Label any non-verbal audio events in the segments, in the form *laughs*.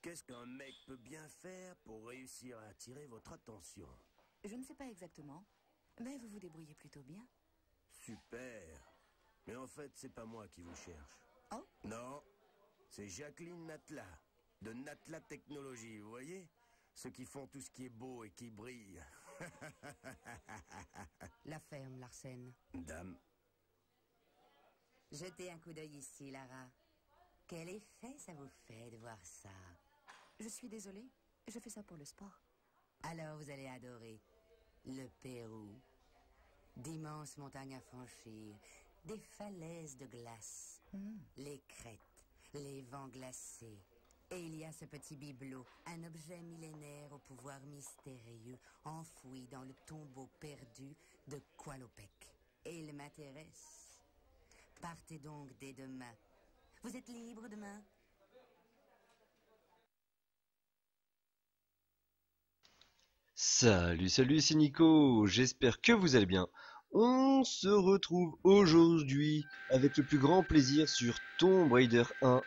Qu'est-ce qu'un mec peut bien faire pour réussir à attirer votre attention Je ne sais pas exactement, mais vous vous débrouillez plutôt bien. Super. Mais en fait, c'est pas moi qui vous cherche. Oh Non, c'est Jacqueline Natla, de Natla Technologies, vous voyez? Ceux qui font tout ce qui est beau et qui brille. *laughs* La ferme, Larsen. Dame, Jetez un coup d'œil ici, Lara. Quel effet ça vous fait de voir ça? Je suis désolée, je fais ça pour le sport. Alors vous allez adorer le Pérou. D'immenses montagnes à franchir, des falaises de glace, les crêtes, les vents glacés. Et il y a ce petit bibelot, un objet millénaire au pouvoir mystérieux, enfoui dans le tombeau perdu de Qualopec. Et il m'intéresse. Partez donc dès demain. Vous êtes libre demain? Salut, salut, c'est Nico, j'espère que vous allez bien. On se retrouve aujourd'hui avec le plus grand plaisir sur Tomb Raider 1,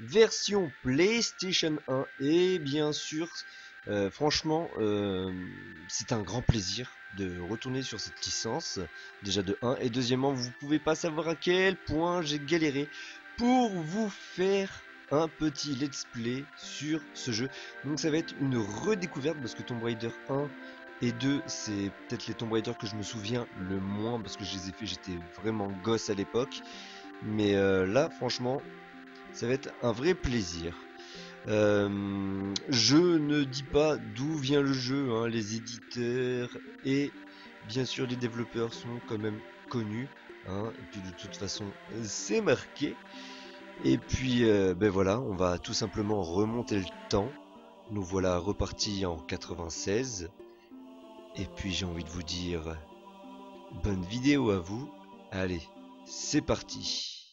version PlayStation 1, et bien sûr, euh, franchement, euh, c'est un grand plaisir de retourner sur cette licence, déjà de 1, et deuxièmement, vous pouvez pas savoir à quel point j'ai galéré pour vous faire un petit let's play sur ce jeu. Donc ça va être une redécouverte parce que Tomb Raider 1 et 2 c'est peut-être les Tomb Raider que je me souviens le moins parce que je les ai fait j'étais vraiment gosse à l'époque. Mais euh, là franchement ça va être un vrai plaisir. Euh, je ne dis pas d'où vient le jeu, hein. les éditeurs et bien sûr les développeurs sont quand même connus. hein. Et puis de toute façon c'est marqué. Et puis, euh, ben voilà, on va tout simplement remonter le temps. Nous voilà repartis en 96. Et puis j'ai envie de vous dire, bonne vidéo à vous. Allez, c'est parti.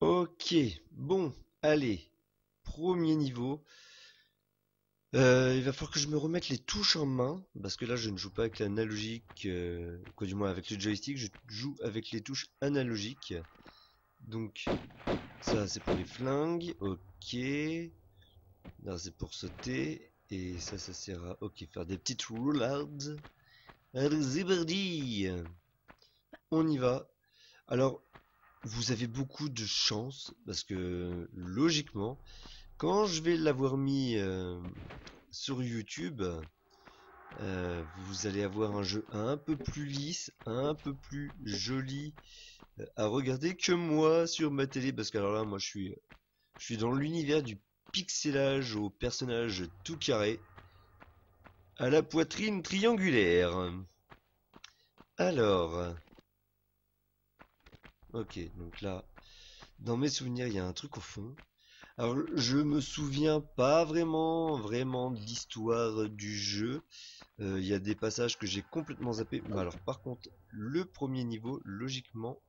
Ok, bon, allez, premier niveau. Euh, il va falloir que je me remette les touches en main, parce que là je ne joue pas avec l'analogique, euh, quoi du moins avec le joystick, je joue avec les touches analogiques. Donc, ça c'est pour les flingues, ok. Là c'est pour sauter, et ça, ça sert à, ok, faire des petites roulades. Parti On y va. Alors, vous avez beaucoup de chance parce que logiquement, quand je vais l'avoir mis euh, sur YouTube, euh, vous allez avoir un jeu un peu plus lisse, un peu plus joli euh, à regarder que moi sur ma télé. Parce que alors là, moi, je suis, je suis dans l'univers du pixelage au personnage tout carré, à la poitrine triangulaire. Alors. Ok, donc là, dans mes souvenirs, il y a un truc au fond. Alors, je me souviens pas vraiment, vraiment de l'histoire du jeu. Euh, Il y a des passages que j'ai complètement zappé. Mais alors, par contre, le premier niveau, logiquement,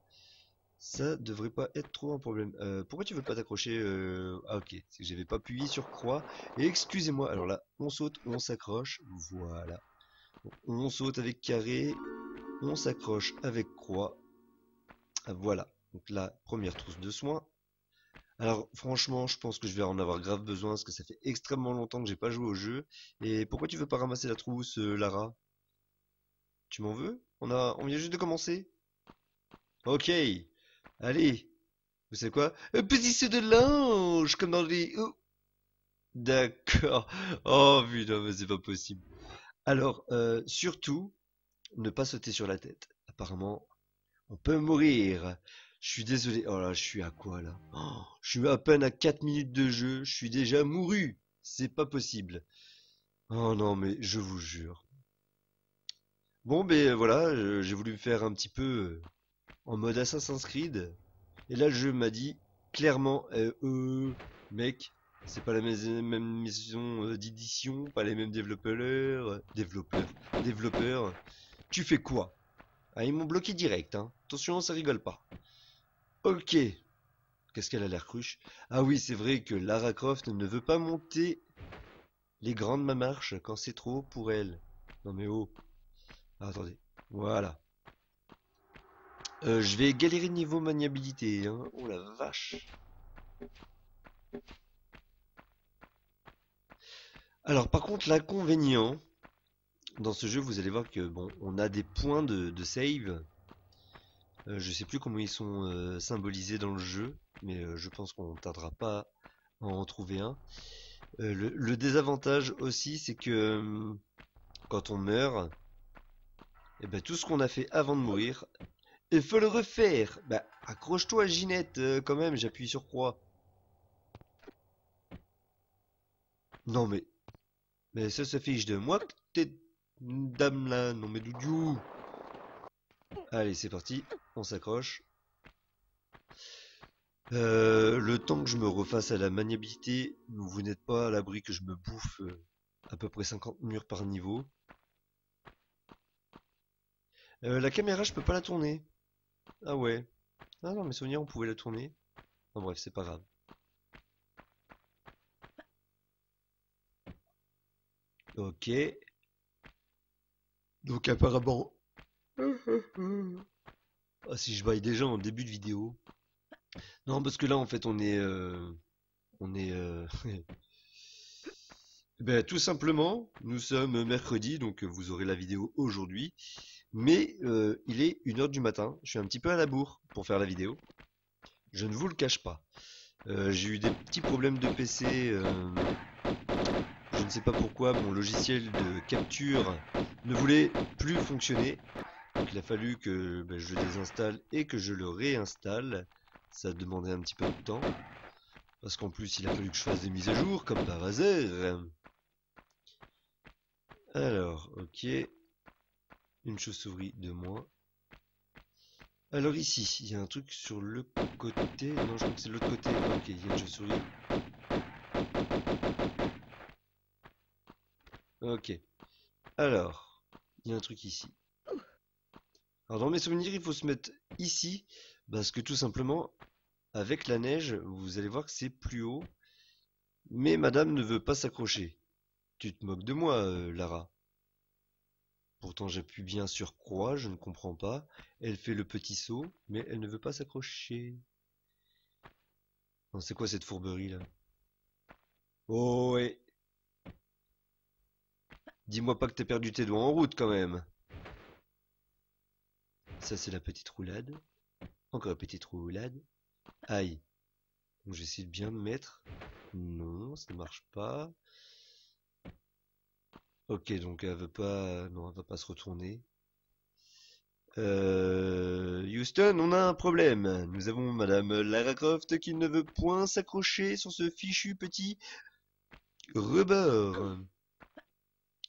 ça devrait pas être trop un problème. Euh, pourquoi tu veux pas t'accrocher euh, Ah ok, c'est que j'avais pas appuyé sur croix. Et excusez-moi, alors là, on saute, on s'accroche. Voilà. On saute avec carré, on s'accroche avec croix. Ah, Voilà. Donc là, première trousse de soins. Alors franchement, je pense que je vais en avoir grave besoin parce que ça fait extrêmement longtemps que j'ai pas joué au jeu. Et pourquoi tu veux pas ramasser la trousse, euh, Lara? Tu m'en veux? On a, on vient juste de commencer. Ok. Allez. Vous savez quoi? Un petit saut de linge, comme dans les... D'accord. *laughs* Oh putain, mais c'est pas possible. Alors, euh, surtout, ne pas sauter sur la tête. Apparemment, on peut mourir. Je suis désolé. Oh là, je suis à quoi là? Oh, je suis à peine à 4 minutes de jeu. Je suis déjà mouru. C'est pas possible. Oh non, mais je vous jure. Bon, ben voilà, j'ai voulu me faire un petit peu euh, en mode Assassin's Creed. Et là, le jeu m'a dit clairement, euh, euh, mec, c'est pas la même maison euh, d'édition, pas les mêmes développeurs, développeurs, développeurs. Tu fais quoi? Ah, ils m'ont bloqué direct, hein. Attention, ça rigole pas. Ok. Qu'est-ce qu'elle a l'air cruche? Ah oui, c'est vrai que Lara Croft ne veut pas monter les grandes marches quand c'est trop haut pour elle. Non mais oh. Ah, attendez. Voilà. Euh, je vais galérer niveau maniabilité, hein. Oh la vache. Alors par contre, l'inconvénient dans ce jeu, vous allez voir que bon, on a des points de, save. Euh, je sais plus comment ils sont euh, symbolisés dans le jeu, mais euh, je pense qu'on tardera pas à en trouver un. Euh, le, désavantage aussi, c'est que quand on meurt, et ben tout ce qu'on a fait avant de mourir, il faut le refaire. Bah accroche-toi, Ginette, quand même. J'appuie sur croix. Non mais, mais ça se fiche de moi, que dame là. Non mais Doudou. Allez, c'est parti. On s'accroche. Euh, le temps que je me refasse à la maniabilité, vous n'êtes pas à l'abri que je me bouffe euh, à peu près 50 murs par niveau. Euh, la caméra, je peux pas la tourner. Ah ouais. Ah non, mes souvenirs, on pouvait la tourner. Non, bref, c'est pas grave. Ok. Donc apparemment... *laughs* Ah si je baille déjà en début de vidéo. Non, parce que là, en fait, on est... euh, On est... euh, *laughs* Ben, tout simplement, nous sommes mercredi, donc vous aurez la vidéo aujourd'hui. Mais euh, il est 1h du matin, je suis un petit peu à la bourre pour faire la vidéo. Je ne vous le cache pas. Euh, j'ai eu des petits problèmes de PC. euh, ne sais pas pourquoi mon logiciel de capture ne voulait plus fonctionner. Donc il a fallu que ben, je le désinstalle et que je le réinstalle. Ça a demandé un petit peu de temps. Parce qu'en plus il a fallu que je fasse des mises à jour, comme par hasard. Alors, ok. Une chauve-souris de moins. Alors ici, il y a un truc sur le côté. Non, je crois que c'est l'autre côté. Ok, il y a une chauve-souris. Ok. Alors, il y a un truc ici. Alors dans mes souvenirs, il faut se mettre ici. Parce que tout simplement, avec la neige, vous allez voir que c'est plus haut. Mais madame ne veut pas s'accrocher. Tu te moques de moi, euh, Lara. Pourtant j'appuie bien sur je ne comprends pas. Elle fait le petit saut, mais elle ne veut pas s'accrocher. C'est quoi cette fourberie là? Oh ouais. Dis-moi pas que t'as perdu tes doigts en route quand même. Ça c'est la petite roulade. Encore une petite roulade. Aïe. Donc j'essaie de bien me mettre. Non, ça ne marche pas. Ok, donc elle veut pas, non, elle va pas se retourner. Euh, Houston, on a un problème. Nous avons Madame Lara Croft qui ne veut point s'accrocher sur ce fichu petit rebord.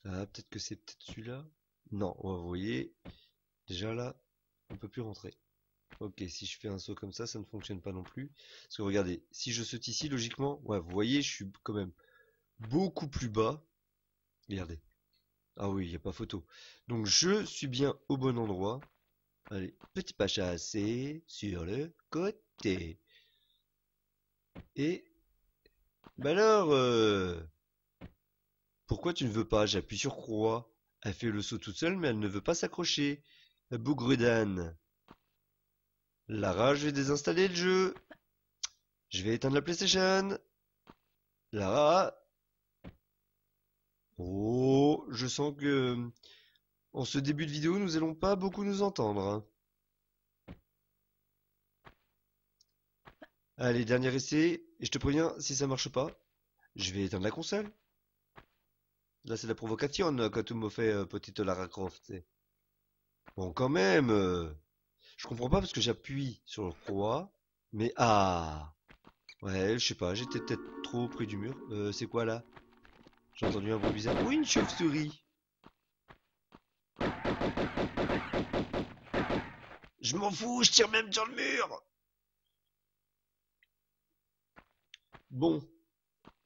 Ah, peut-être que c'est peut-être celui-là. Non, vous voyez, déjà là, on peut plus rentrer. Ok, si je fais un saut comme ça, ça ne fonctionne pas non plus. Parce que regardez, si je saute ici, logiquement, ouais, vous voyez, je suis quand même beaucoup plus bas. Regardez. Ah oui, il n'y a pas photo. Donc je suis bien au bon endroit. Allez, petit pas chassé sur le côté. Et... Bah alors... Euh, pourquoi tu ne veux pas? J'appuie sur croix. Elle fait le saut toute seule, mais elle ne veut pas s'accrocher. D'âne. Lara, je vais désinstaller le jeu. Je vais éteindre la PlayStation. Lara. Oh, je sens que en ce début de vidéo, nous allons pas beaucoup nous entendre. Allez, dernier essai. Et je te préviens, si ça marche pas, je vais éteindre la console. Là, c'est la provocation quand tu me fais euh, petite Lara Croft. Bon, quand même. Euh, je comprends pas parce que j'appuie sur le croix. Mais ah Ouais, je sais pas, j'étais peut-être trop près du mur. Euh, c'est quoi là? J'ai entendu un bruit bizarre. Oui, une chauve-souris Je m'en fous, je tire même sur le mur Bon,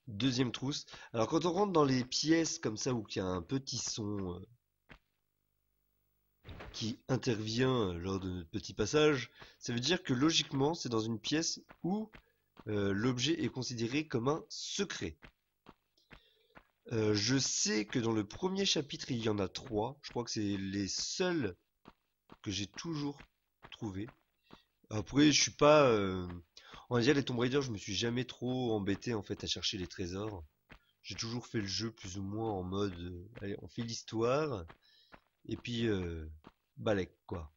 deuxième trousse. Alors quand on rentre dans les pièces comme ça où il y a un petit son euh, qui intervient lors de notre petit passage, ça veut dire que logiquement c'est dans une pièce où euh, l'objet est considéré comme un secret. Euh, je sais que dans le premier chapitre il y en a trois, je crois que c'est les seuls que j'ai toujours trouvé. Après je suis pas... Euh, on va les Tomb Raider je me suis jamais trop embêté en fait à chercher les trésors. J'ai toujours fait le jeu plus ou moins en mode... allez on fait l'histoire et puis balèque, quoi.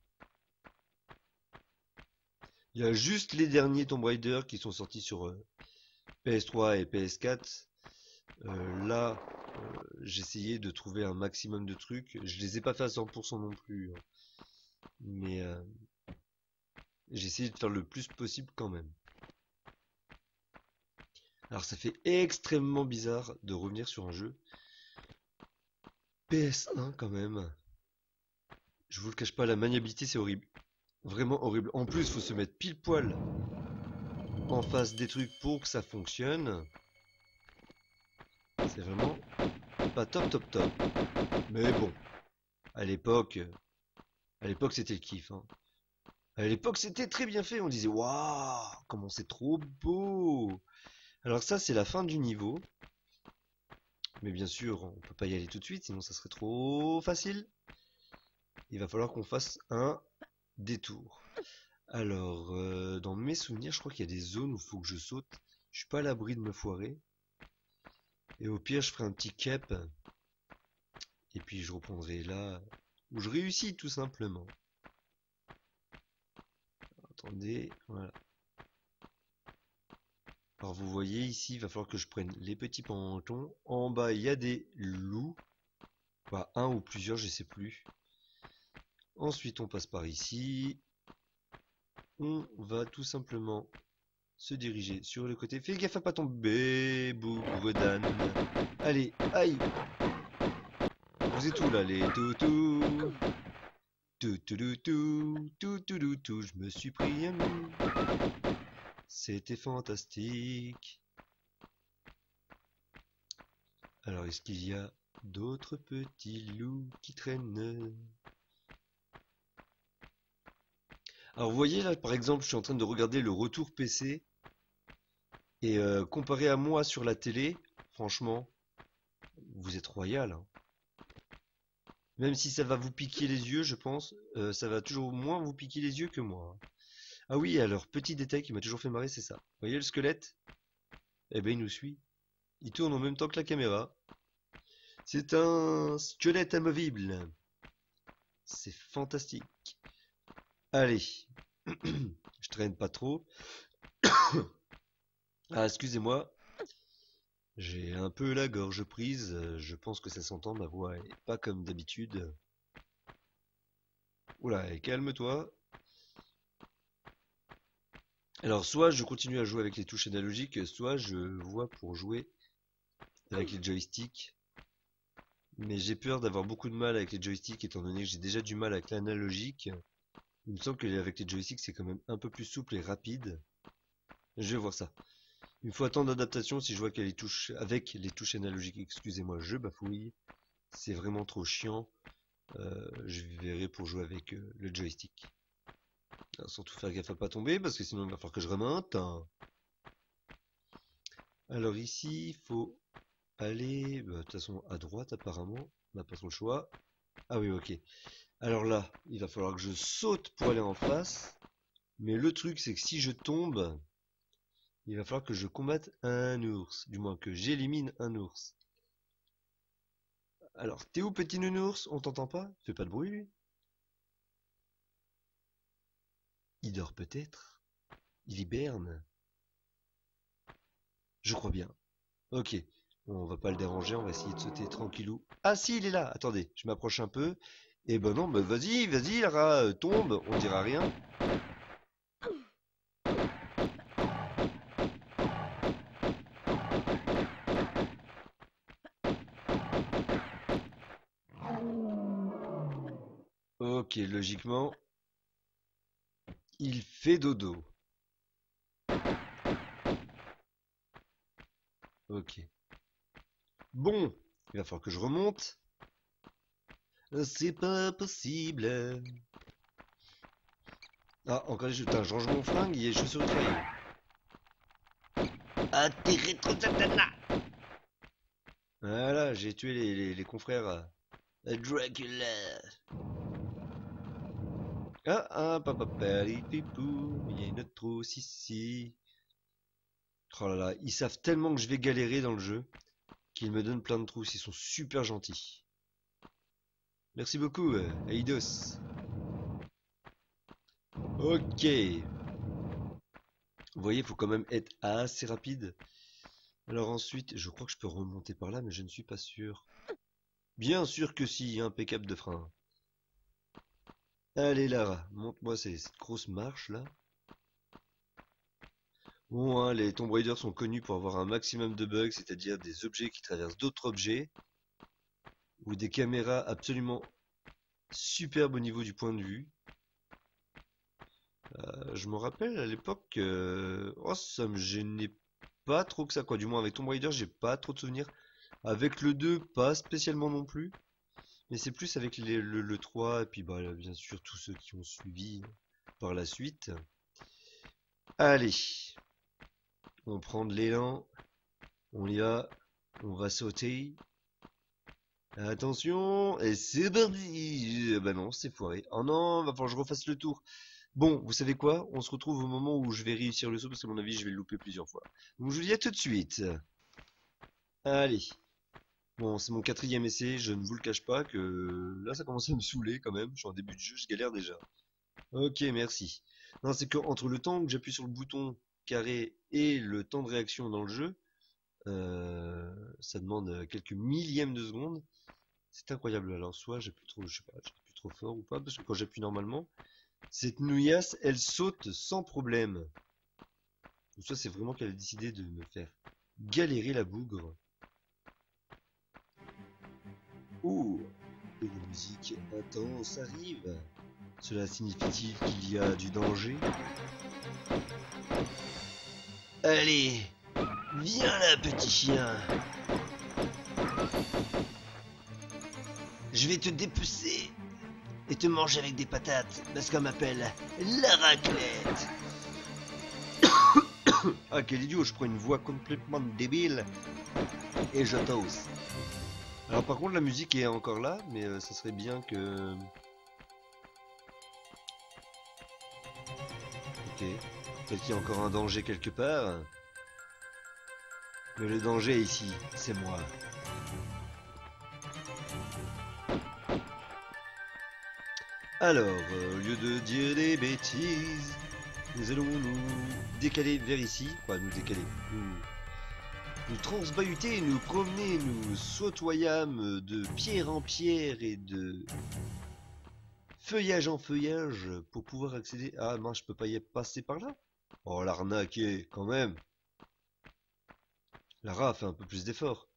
Il y a juste les derniers Tomb Raider qui sont sortis sur euh, PS3 et PS4. Euh, là, euh, j'essayais de trouver un maximum de trucs. Je les ai pas fait à 100% non plus. Hein. Mais j'ai essayé de faire le plus possible quand même. Alors ça fait extrêmement bizarre de revenir sur un jeu PS1 quand même. Je vous le cache pas, la maniabilité c'est horrible. Vraiment horrible. En plus, faut se mettre pile poil en face des trucs pour que ça fonctionne. C'est vraiment pas top top top. Mais bon, à l'époque, à l'époque c'était le kiff. Hein. À l'époque c'était très bien fait. On disait waouh, comment c'est trop beau. Alors ça c'est la fin du niveau. Mais bien sûr, on peut pas y aller tout de suite, sinon ça serait trop facile il va falloir qu'on fasse un détour. Alors, euh, dans mes souvenirs, je crois qu'il y a des zones où il faut que je saute. Je suis pas à l'abri de me foirer. Et au pire, je ferai un petit cap. Et puis je reprendrai là où je réussis tout simplement. Attendez, voilà. Alors vous voyez ici, il va falloir que je prenne les petits pantons. En bas, il y a des loups. Enfin, un ou plusieurs, je sais plus. Ensuite, on passe par ici. On va tout simplement se diriger sur le côté. Fais gaffe à pas tomber, bougre d'âne. Allez, aïe Vous êtes où là, les toutous? Tout tout tout tout tout tout je me suis pris un. C'était fantastique. Alors, est-ce qu'il y a d'autres petits loups qui traînent? Alors vous voyez là par exemple je suis en train de regarder le retour PC et euh, comparé à moi sur la télé, franchement, vous êtes royal. Hein. Même si ça va vous piquer les yeux, je pense, euh, ça va toujours moins vous piquer les yeux que moi. Hein. Ah oui, alors petit détail qui m'a toujours fait marrer, c'est ça. Vous voyez le squelette? Eh ben il nous suit. Il tourne en même temps que la caméra. C'est un squelette amovible. C'est fantastique. Allez, *coughs* je traîne pas trop. *coughs* ah, excusez-moi. J'ai un peu la gorge prise. Je pense que ça s'entend, ma voix est pas comme d'habitude. Oula, calme-toi. Alors, soit je continue à jouer avec les touches analogiques, soit je vois pour jouer avec les joysticks. Mais j'ai peur d'avoir beaucoup de mal avec les joysticks, étant donné que j'ai déjà du mal avec l'analogique. Il me semble qu'avec les joysticks, c'est quand même un peu plus souple et rapide. Je vais voir ça. Il me faut d'adaptation si je vois qu'elle les touches avec les touches analogiques. Excusez-moi, je bafouille. C'est vraiment trop chiant. Euh, je verrai pour jouer avec euh, le joystick. Surtout faire gaffe à pas tomber parce que sinon il va falloir que je remonte. Alors ici, il faut aller bah, de toute façon à droite apparemment. On n'a pas trop le choix. Ah oui, ok. Alors là, il va falloir que je saute pour aller en face. Mais le truc, c'est que si je tombe, il va falloir que je combatte un ours. Du moins que j'élimine un ours. Alors, t'es où petit nounours? On t'entend pas? Fais pas de bruit lui. Il dort peut-être Il hiberne Je crois bien. Ok. on va pas le déranger, on va essayer de sauter tranquillou. Ah si, il est là Attendez, je m'approche un peu. Eh ben non, bah vas-y, vas-y, Lara, euh, tombe, on dira rien. Ok, logiquement, il fait dodo. Ok. Bon, il va falloir que je remonte. C'est pas possible. Ah, encore des Putain, je range mon flingue, il y a les chaussures effrayées. Ah, t'es rétro Voilà, j'ai tué les, les, les confrères Dracula. Ah, ah, papa, il y a une autre trousse ici. Oh là là, ils savent tellement que je vais galérer dans le jeu qu'ils me donnent plein de trousses, ils sont super gentils. Merci beaucoup, euh, Eidos. Ok. Vous voyez, il faut quand même être assez rapide. Alors ensuite, je crois que je peux remonter par là, mais je ne suis pas sûr. Bien sûr que si, impeccable de frein. Allez Lara, monte-moi cette grosse marche là. Bon, hein, les Tomb Raider sont connus pour avoir un maximum de bugs, c'est-à-dire des objets qui traversent d'autres objets ou des caméras absolument superbes au niveau du point de vue. Euh, je me rappelle à l'époque, oh, ça me gênait pas trop que ça, quoi. Du moins avec Tomb Raider, j'ai pas trop de souvenirs. Avec le 2, pas spécialement non plus. Mais c'est plus avec le, 3 et puis bah, bien sûr tous ceux qui ont suivi par la suite. Allez, on prend de l'élan, on y va, on va sauter. Attention, et c'est parti Bah non, c'est foiré. Oh non, va falloir que je refasse le tour. Bon, vous savez quoi? On se retrouve au moment où je vais réussir le saut, parce que à mon avis, je vais le louper plusieurs fois. Donc je vous dis à tout de suite. Allez. Bon, c'est mon quatrième essai, je ne vous le cache pas que là, ça commence à me saouler quand même. Je suis en début de jeu, je galère déjà. Ok, merci. Non, c'est que entre le temps que j'appuie sur le bouton carré et le temps de réaction dans le jeu, euh, ça demande quelques millièmes de seconde. C'est incroyable. Alors soit j'appuie trop, je sais pas, j'appuie trop fort ou pas, parce que quand j'appuie normalement, cette nouillasse, elle saute sans problème. Ou soit c'est vraiment qu'elle a décidé de me faire galérer la bougre. Oh, une musique intense arrive. Cela signifie-t-il qu'il y a du danger? Allez, viens là, petit chien. Je vais te dépecer et te manger avec des patates, parce qu'on m'appelle la raclette. *coughs* ah, quel idiot, je prends une voix complètement débile et je t'ose. Alors par contre la musique est encore là, mais euh, ça serait bien que... Ok. Peut-être qu'il y a encore un danger quelque part. Mais le danger ici, c'est moi. Alors, euh, au lieu de dire des bêtises, nous allons nous décaler vers ici. Quoi, nous décaler nous transbahuter, nous promener, nous sautoyâmes de pierre en pierre et de feuillage en feuillage pour pouvoir accéder... Ah non, je peux pas y passer par là Oh, l'arnaquer, quand même. Lara a fait un peu plus d'efforts.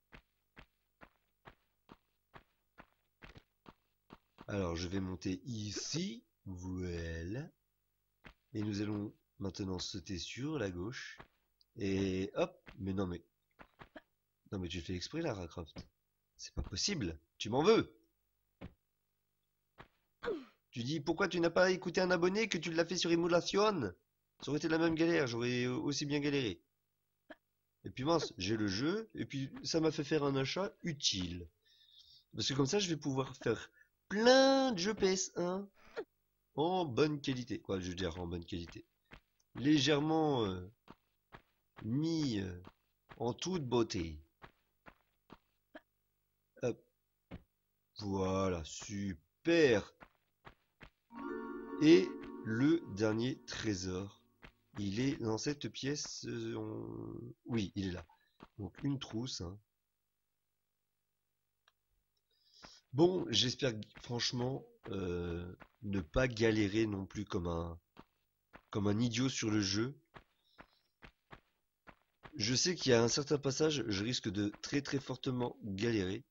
Alors, je vais monter ici. Voilà. Et nous allons maintenant sauter sur la gauche. Et hop, mais non mais... Non mais tu fais exprès Lara Croft. C'est pas possible, tu m'en veux. Tu dis pourquoi tu n'as pas écouté un abonné que tu l'as fait sur Emulation? Ça aurait été la même galère, j'aurais aussi bien galéré. Et puis mince, j'ai le jeu, et puis ça m'a fait faire un achat utile. Parce que comme ça, je vais pouvoir faire plein de jeux PS1 en bonne qualité. Quoi, je veux dire en bonne qualité. Légèrement euh, mis euh, en toute beauté. Hop. Voilà, super. Et le dernier trésor. Il est dans cette pièce. Oui, il est là. Donc une trousse. hein. Bon, j'espère franchement euh, ne pas galérer non plus comme un comme un idiot sur le jeu. Je sais qu'il y a un certain passage, je risque de très très fortement galérer.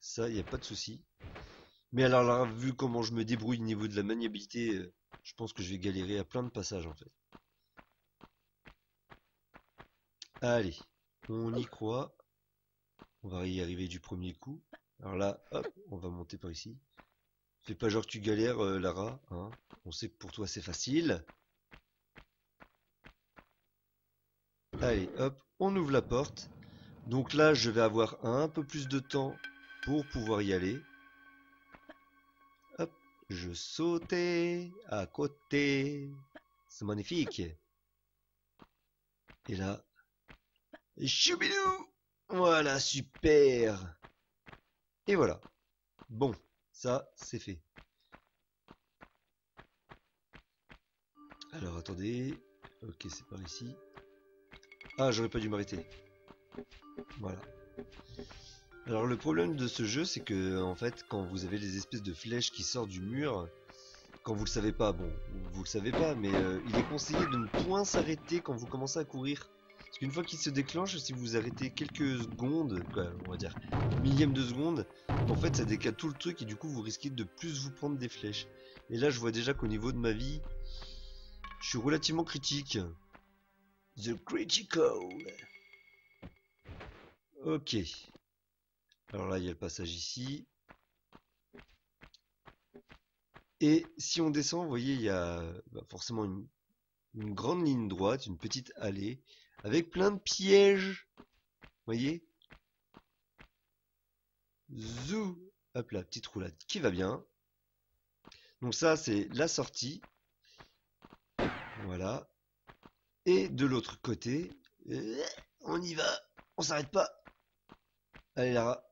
Ça, il n'y a pas de souci. Mais alors là, vu comment je me débrouille au niveau de la maniabilité, euh, je pense que je vais galérer à plein de passages en fait. Allez, on y croit. On va y arriver du premier coup. Alors là, hop, on va monter par ici. Fais pas genre que tu galères, euh, Lara. Hein on sait que pour toi c'est facile. Allez, hop, on ouvre la porte. Donc là, je vais avoir un peu plus de temps pour pouvoir y aller. Hop, je sautais à côté. C'est magnifique. Et là, choubidou Voilà, super Et voilà. Bon, ça, c'est fait. Alors, attendez. Ok, c'est par ici. Ah, j'aurais pas dû m'arrêter. Voilà. Alors le problème de ce jeu, c'est que en fait, quand vous avez les espèces de flèches qui sortent du mur, quand vous le savez pas, bon, vous le savez pas, mais euh, il est conseillé de ne point s'arrêter quand vous commencez à courir. Parce qu'une fois qu'il se déclenche, si vous arrêtez quelques secondes, quoi, on va dire millième de seconde, en fait ça décale tout le truc et du coup vous risquez de plus vous prendre des flèches. Et là je vois déjà qu'au niveau de ma vie, je suis relativement critique. The critical. Ok. Alors là, il y a le passage ici. Et si on descend, vous voyez, il y a bah, forcément une, grande ligne droite, une petite allée, avec plein de pièges. Vous voyez? Zou Hop là, petite roulade qui va bien. Donc ça, c'est la sortie. Voilà. Et de l'autre côté, euh, on y va, on s'arrête pas. Allez Lara,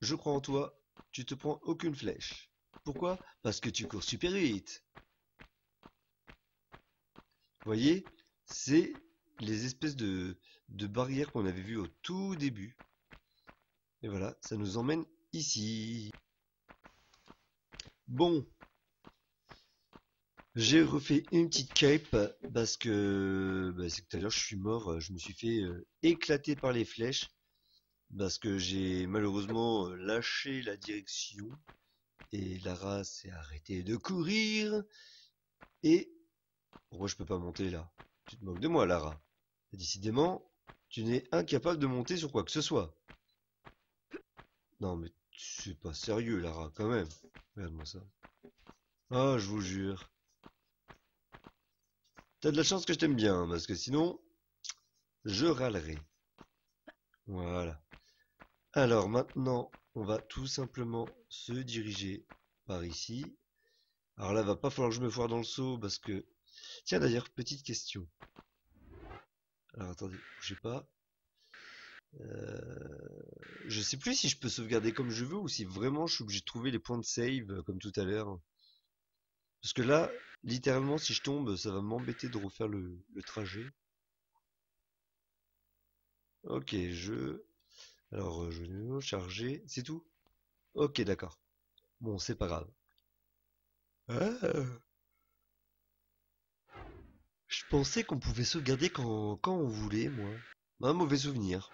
je crois en toi, tu te prends aucune flèche. Pourquoi? Parce que tu cours super vite. Voyez, c'est les espèces de, barrières qu'on avait vues au tout début. Et voilà, ça nous emmène ici. Bon, j'ai refait une petite cape parce que bah, c'est que tout à l'heure je suis mort, je me suis fait euh, éclater par les flèches parce que j'ai malheureusement euh, lâché la direction et Lara s'est arrêtée de courir et pourquoi je peux pas monter là? Tu te moques de moi Lara. Décidément, tu n'es incapable de monter sur quoi que ce soit. Non mais c'est pas sérieux Lara quand même. Regarde-moi ça. Ah, je vous jure. T'as de la chance que je t'aime bien, parce que sinon, je râlerai. Voilà. Alors maintenant, on va tout simplement se diriger par ici. Alors là, va pas falloir que je me foire dans le saut, parce que... Tiens d'ailleurs, petite question. Alors attendez, bougez pas. Euh, Je sais plus si je peux sauvegarder comme je veux, ou si vraiment je suis obligé de trouver les points de save, euh, comme tout à l'heure. Parce que là, littéralement, si je tombe, ça va m'embêter de refaire le trajet. Ok, je... Alors, euh, je vais charger, c'est tout? Ok, d'accord. Bon, c'est pas grave. Ah. Je pensais qu'on pouvait sauvegarder quand, on voulait, moi. Un mauvais souvenir.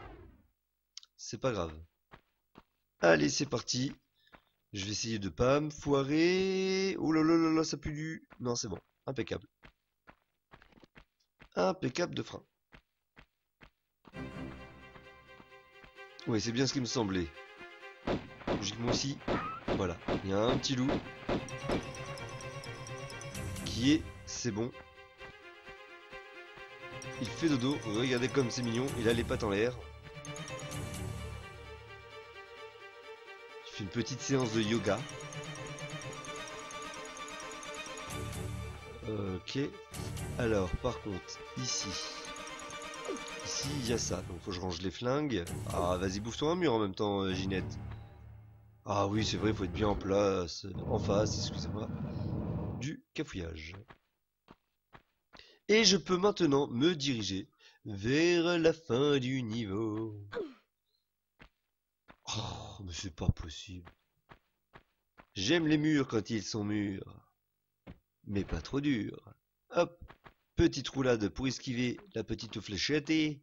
C'est pas grave. Allez, c'est parti. Je vais essayer de pas me foirer. Oh là là là là, ça pue du... Non, c'est bon. Impeccable. Impeccable de frein. Oui, c'est bien ce qui me semblait. Logiquement aussi. Voilà. Il y a un petit loup. Qui est... C'est bon. Il fait dodo. Regardez comme c'est mignon. Il a les pattes en l'air. Il fait une petite séance de yoga. Ok. Alors, par contre, ici. Ici, il y a ça. Donc, faut que je range les flingues. Ah, vas-y, bouffe-toi un mur en même temps, euh, Ginette. Ah oui, c'est vrai, il faut être bien en place. En face, excusez-moi. Du cafouillage. Et je peux maintenant me diriger vers la fin du niveau. Oh, mais c'est pas possible. J'aime les murs quand ils sont mûrs. Mais pas trop durs. Hop, petite roulade pour esquiver la petite fléchette et...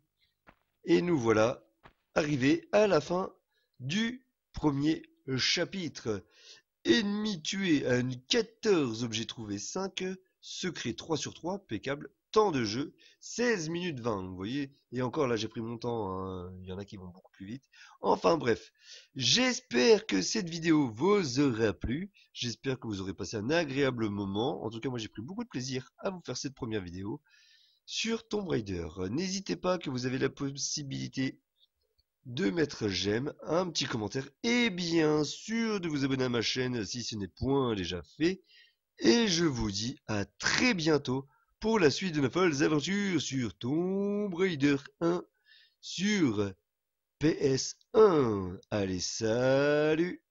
Nous voilà arrivés à la fin du premier chapitre. Ennemi tué à une 14 objets trouvés 5 secret 3 sur 3, impeccable, temps de jeu, 16 minutes 20, vous voyez, et encore là j'ai pris mon temps, hein. il y en a qui vont beaucoup plus vite. Enfin bref, j'espère que cette vidéo vous aura plu, j'espère que vous aurez passé un agréable moment, en tout cas moi j'ai pris beaucoup de plaisir à vous faire cette première vidéo sur Tomb Raider. N'hésitez pas que vous avez la possibilité de mettre j'aime, un petit commentaire et bien sûr de vous abonner à ma chaîne si ce n'est point déjà fait. Et je vous dis à très bientôt pour la suite de nos folles aventures sur Tomb Raider 1 sur PS1. Allez, salut